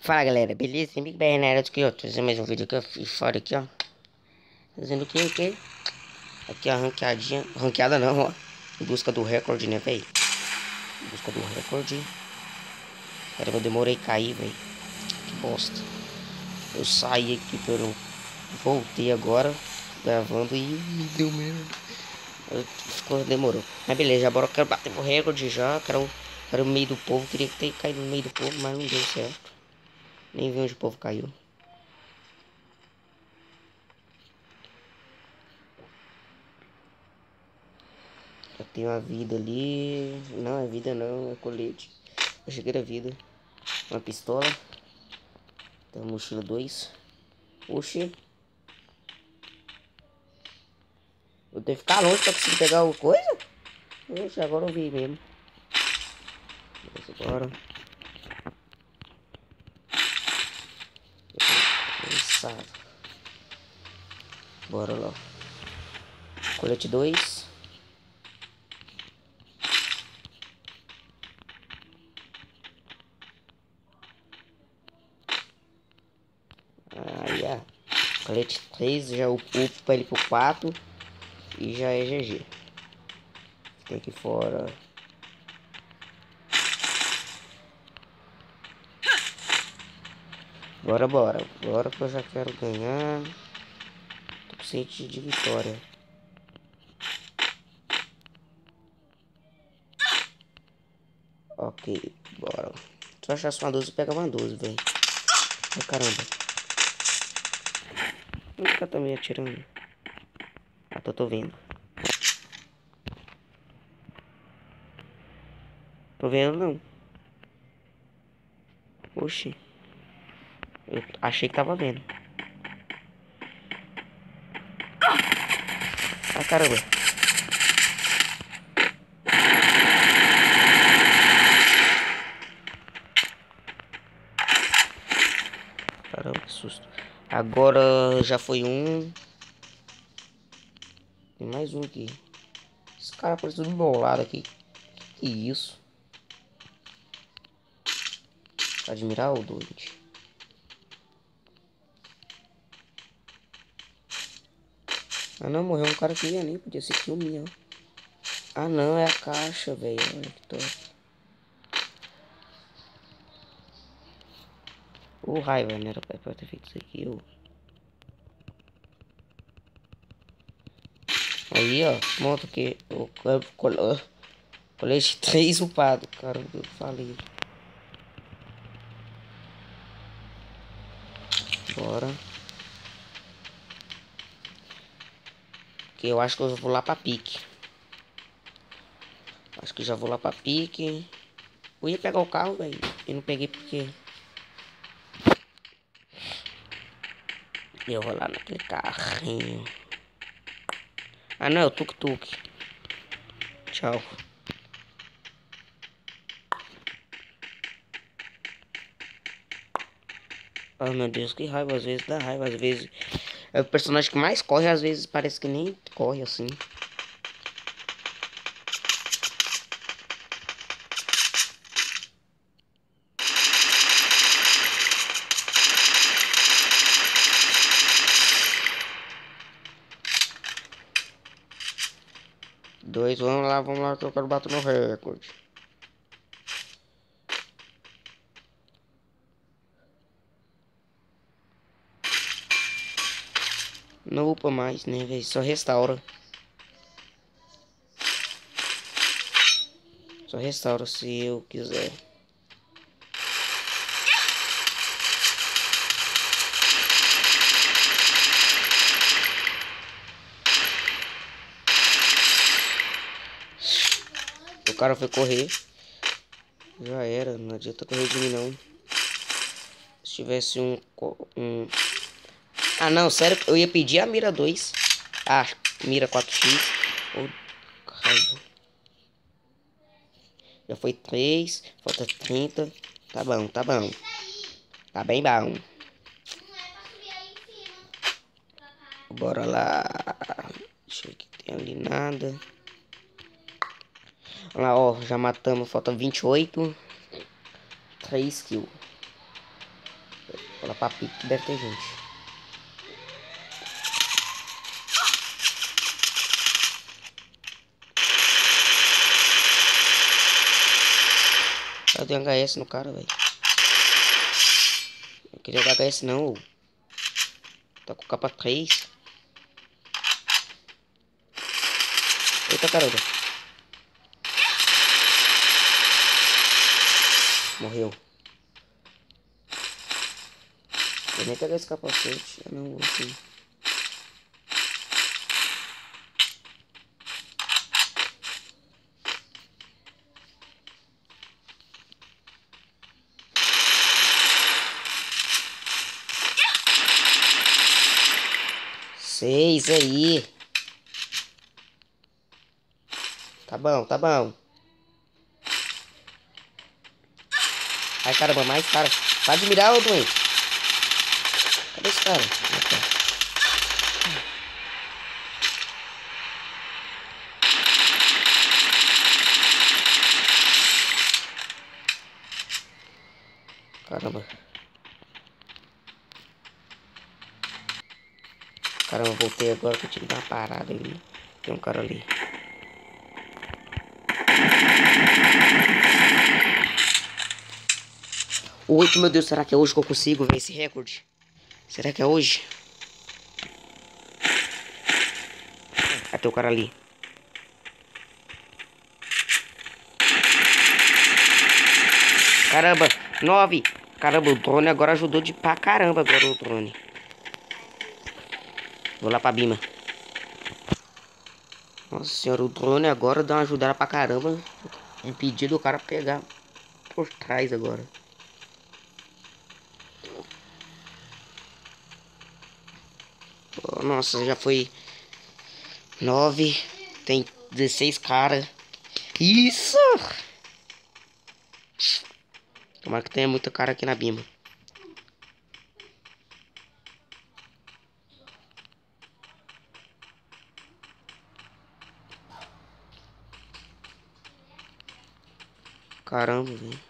Fala galera, beleza? Big Bang era aqui, ó. Trazendo mais um vídeo aqui, ó. Fiz fora aqui, ó. Fazendo o que, o que? Aqui, ó, ranqueadinha. Ranqueada não, ó. Em busca do recorde, né, velho? Em busca do recorde. Cara, eu demorei cair, velho. Que bosta. Eu saí aqui pelo. Voltei agora, gravando e deu merda. Ficou, demorou. Mas beleza, bora. Eu quero bater o recorde já. Quero, quero no meio do povo. Queria ter caído no meio do povo, mas não deu certo. Nem vi onde o povo caiu. Eu tenho uma vida ali. Não, é vida não, é colete. Eu cheguei a vida. Uma pistola. Tem uma mochila 2. Oxi. Eu tenho que ficar longe pra conseguir pegar alguma coisa? Oxe, agora eu vi mesmo. Agora. Cansado. Bora lá. Colete 2. Aí, ó. Colete 3, já upa ele pro 4. E já é GG. Tem aqui fora. Bora, bora. Bora que eu já quero ganhar. Tô com sede de vitória. Ok, bora. Se eu achasse uma 12, pega uma 12, velho. Ai, caramba. Vou ficar também atirando. Ah, tô, tô vendo. Tô vendo não. Oxi. Eu achei que tava vendo. Ah, caramba. Caramba, que susto. Agora já foi um. Tem mais um aqui. Esse cara apareceu do meu lado aqui. Que isso? Admirar o doente. Ah não, morreu um cara que nem, podia ser filme, ó. Ah não, é a caixa, velho. Olha que top. Oh, raiva, né? Era pra ter feito isso aqui, ó. Aí, ó, monta que o colete 3 upado, cara, eu falei. Bora. Que eu acho que eu vou lá pra pique. Acho que já vou lá pra pique. Eu ia pegar o carro, velho. E não peguei porque... Eu vou lá naquele carrinho. Ah, não, é o tuk-tuk. Tchau. Oh, meu Deus, que raiva. Às vezes dá raiva. Às vezes é o personagem que mais corre. Às vezes parece que nem corre assim. Dois, vamos lá, vamos lá que eu quero bater no recorde. Não upa mais, né, velho? Só restaura. Só restaura se eu quiser. O cara foi correr. Já era, não adianta correr de mim não. Se tivesse um, um ah, não, sério, eu ia pedir a mira 2. Ah, mira 4x. Oh, raiva. Já foi 3, falta 30. Tá bom, tá bom. Tá bem bom. Bora lá. Deixa eu ver que tem ali nada. Olha lá, ó, já matamos, falta 28. 3 kills. Fala pra pique que deve ter gente. Eu dei HS no cara, velho. Eu queria dar HS não. Tá com capa 3. Eita caramba. Morreu. Eu nem pegar esse capacete. Eu não vou assim. Seis aí. Tá bom, tá bom. Ai, caramba, mais cara. Pode mirar, ô doente. Cadê esse cara? Caramba. Caramba, voltei agora que eu tive uma parada ali. Tem um cara ali. Oito, meu Deus, será que é hoje que eu consigo ver esse recorde? Será que é hoje? Aí tem o cara ali. Caramba, nove. Caramba, o drone agora ajudou de pra caramba agora o drone. Vou lá pra Bima. Nossa senhora, o drone agora dá uma ajudada pra caramba. Impedir do cara pegar por trás agora. Nossa, já foi nove. Tem 16 caras. Isso! Tomara que tenha muita cara aqui na Bima. Caramba, velho.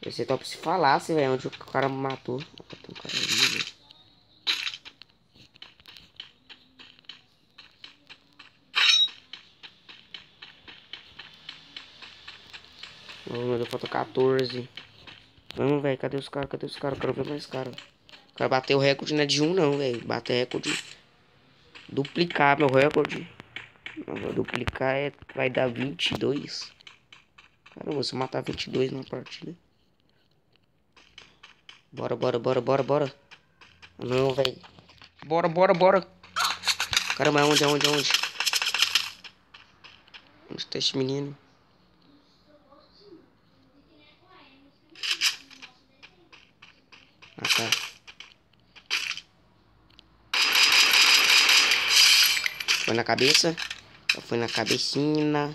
Esse top se falasse, velho, onde o cara me matou. Tem um cara ali, velho. Oh, meu Deus, falta 14. Vamos, velho, cadê os caras? Cadê os caras? Quero ver mais caras. O cara bateu o recorde não é de um não, velho. Bater recorde. Duplicar meu recorde. Não, vou duplicar é, vai dar 22. Caramba, se eu matar 22 na partida. Bora, bora, bora, bora, bora. Não, velho. Bora, bora, bora. Caramba, onde, onde, onde? Onde tá esse menino? Ah, tá. Foi na cabeça. Foi na cabecinha.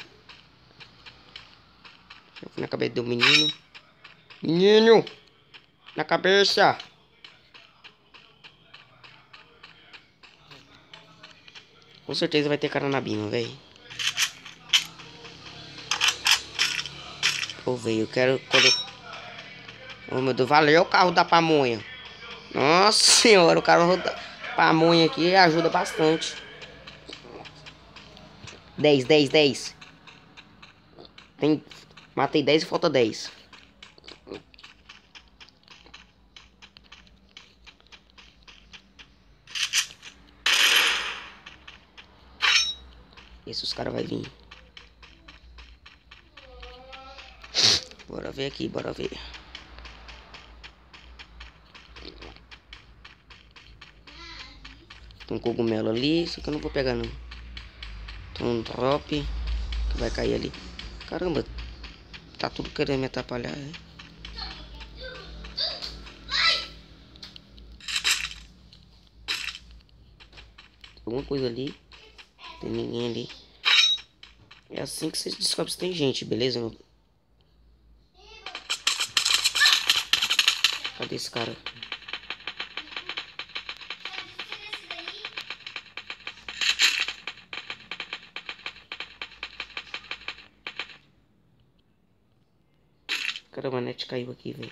Foi na cabeça do menino. Menino! Na cabeça! Com certeza vai ter cara na bima, velho. Pô, velho, eu quero... Quando... Oh, meu Deus, valeu o carro da pamonha. Nossa senhora, o carro da pamonha aqui ajuda bastante. 10, 10, 10. Tem... Matei 10 e falta 10. Esse os caras vão vir. Bora ver aqui, bora ver. Tem um cogumelo ali, isso aqui eu não vou pegar não. Tem um drop que vai cair ali. Caramba, tá tudo querendo me atrapalhar. É? Alguma coisa ali. Tem ninguém ali. É assim que você descobre se tem gente, beleza? Cadê esse cara? A net caiu aqui, velho.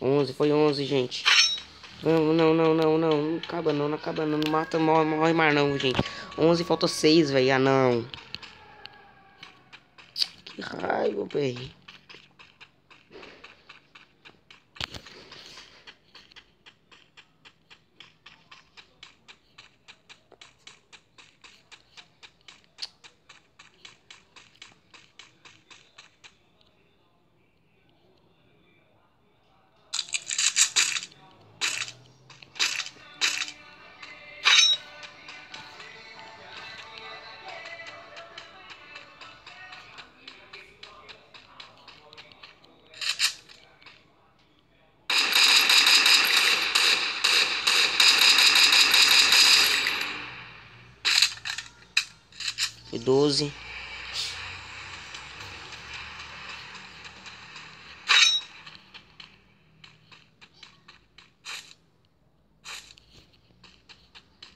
Onze, foi onze, gente. Não, não, não, não, não. Não acaba não, não acaba não. Não mata, morre, morre mais não, gente. Onze, falta seis, velho. Ah, não. Que raiva, velho. Doze.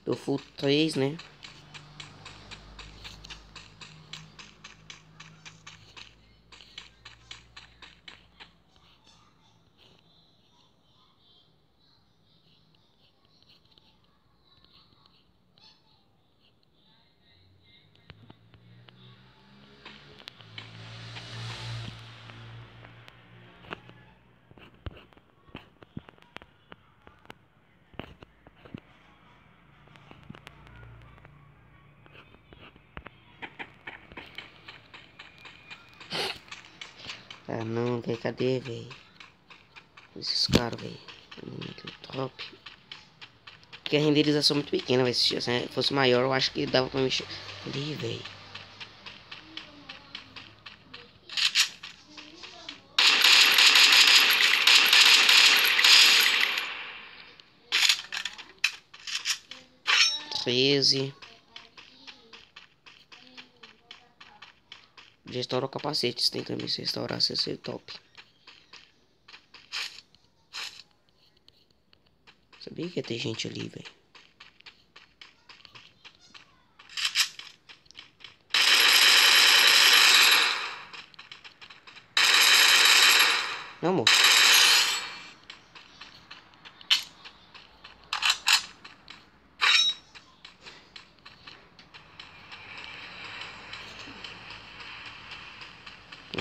Deu full três, né? Não, velho, cadê, velho? Esses caras, velho. Muito top. Porque a renderização é muito pequena, velho. Se fosse maior, eu acho que dava pra mexer. Ali, velho. Treze. Restaura o capacete, tem também se restaurar, se ser top. Sabia que ia ter gente ali, velho. Não, amor.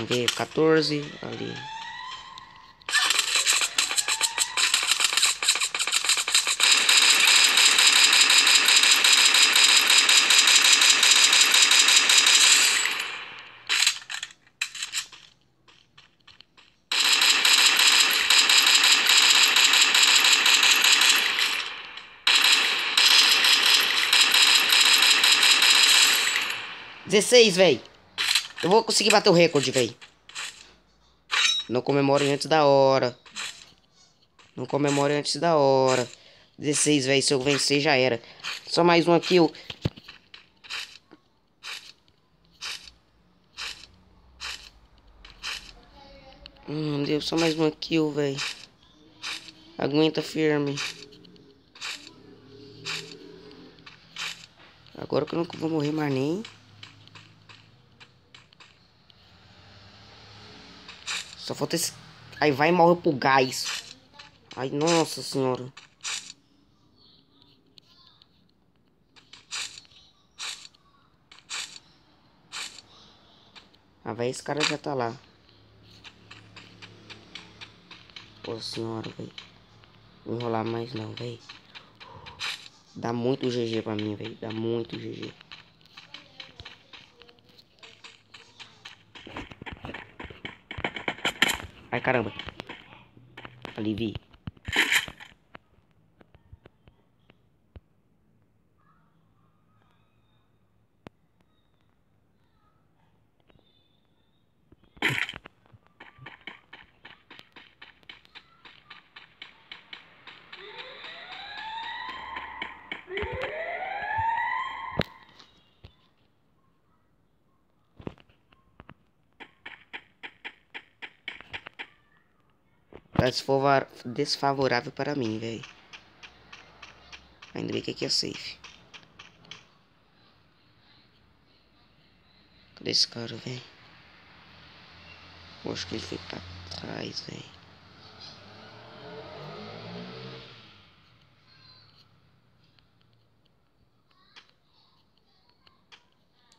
Veio 14 ali. Dezesseis, véi. Eu vou conseguir bater o recorde, véi. Não comemore antes da hora. Não comemore antes da hora. 16, velho. Se eu vencer, já era. Só mais uma kill. Hum, deu só mais uma kill, velho. Aguenta firme. Agora que eu não vou morrer mais nem. Só falta esse... Aí vai e morre pro gás. Ai, nossa senhora. Ah, vai, esse cara já tá lá. Nossa senhora, velho. Não enrolar mais não, velho. Dá muito GG pra mim, velho. Dá muito GG. Ai, caramba. Alivie. desfavorável para mim, velho. Ainda bem que aqui é safe. Cadê esse cara, velho? Acho que ele foi pra trás, velho.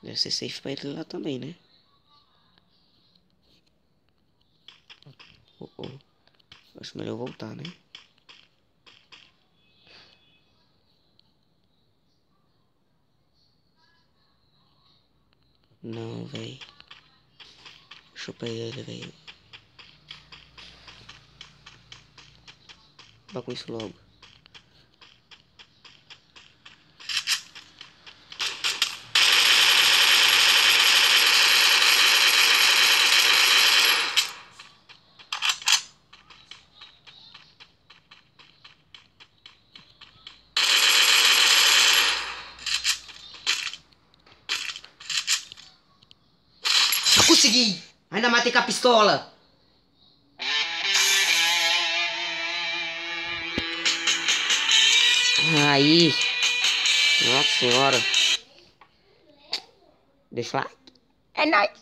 Deve ser safe pra ele lá também, né? Oh, oh. Acho melhor voltar, né? Não, véi. Deixa eu pegar ele, velho. Vá com isso logo. Consegui! Ainda matei com a pistola! Aí! Nossa senhora! Deixa lá. É nóis!